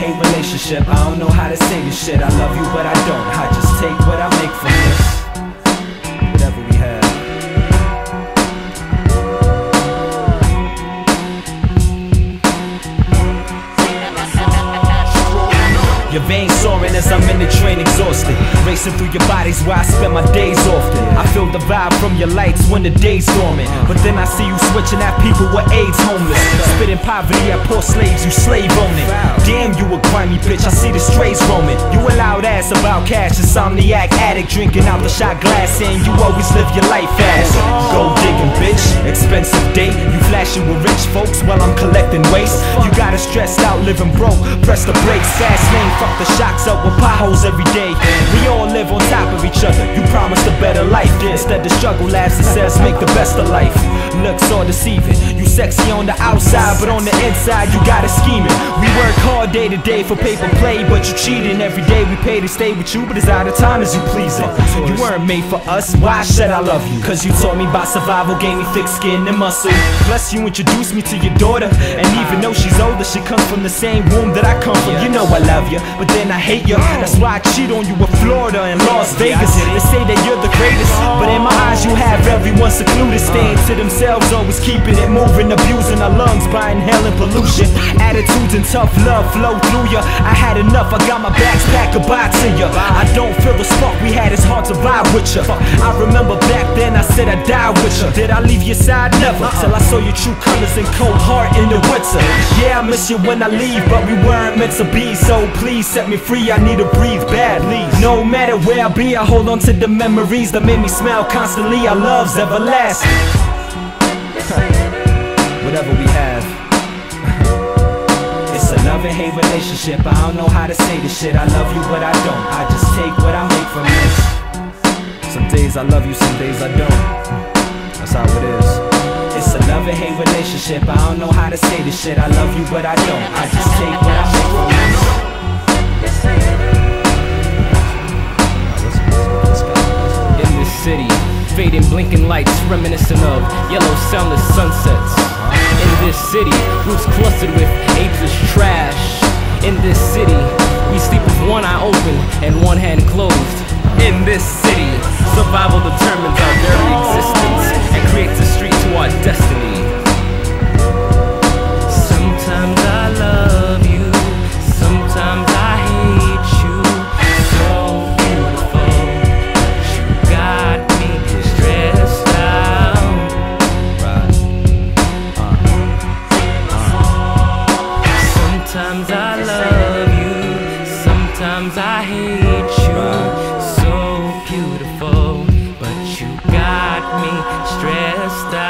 hate relationship. I don't know how to say this shit. I love you, but I don't. I just take what I make from this. Your veins soaring as I'm in the train exhausted. Racing through your bodies where I spend my days often. I feel the vibe from your lights when the day's dormant. But then I see you switching at people with AIDS homeless. Spitting poverty at poor slaves, you slave owning. Damn, you a grimy bitch, I see the strays roaming. You a loud ass about cash, insomniac addict drinking out the shot glass, and you always live your life fast. Go digging, bitch, expensive date. Flashing with rich folks while I'm collecting waste. You got us stressed out, living broke. Press the brakes, fast lane, fuck the shocks up with potholes every day. We all live on top of each other. You promised a better life. Instead, the struggle lasts and says make the best of life. Looks all deceiving. You sexy on the outside, but on the inside, you got it scheming. Work hard day to day for paper play, but you cheating every day. We pay to stay with you, but it's out of time as you pleasing. You weren't made for us. Why should I love you? Cause you taught me about survival, gave me thick skin and muscle. Plus, you introduced me to your daughter, and even though she's older, she comes from the same womb that I come from. You know I love you, but then I hate you. That's why I cheat on you with Florida and Las Vegas. They say that you're the greatest, but in my eyes, you have everyone secluded, staying to themselves, always keeping it moving, abusing our lungs by inhaling pollution. Attitudes and tough love flow through ya I had enough, I got my bags packed, goodbye to ya I don't feel the spark we had, it's hard to vibe with ya I remember back then, I said I'd die with ya Did I leave your side? Never. Uh-uh. Till I saw your true colors and cold heart in the winter. Yeah, I miss you when I leave, but we weren't meant to be. So please set me free, I need to breathe badly. No matter where I be, I hold on to the memories that made me smile constantly. Our love's everlasting. Whatever we have. Love and hate relationship. I don't know how to say this shit. I love you, but I don't. I just take what I make from this. Some days I love you, some days I don't. That's how it is. It's a love and hate relationship. I don't know how to say this shit. I love you, but I don't. I just take what I make from this. Fading blinking lights reminiscent of yellow soundless sunsets. In this city, roofs clustered with ageless trash. In this city, we sleep with one eye open and one hand closed. In this city, survival determines Sometimes I hate you, so beautiful, but you got me stressed out.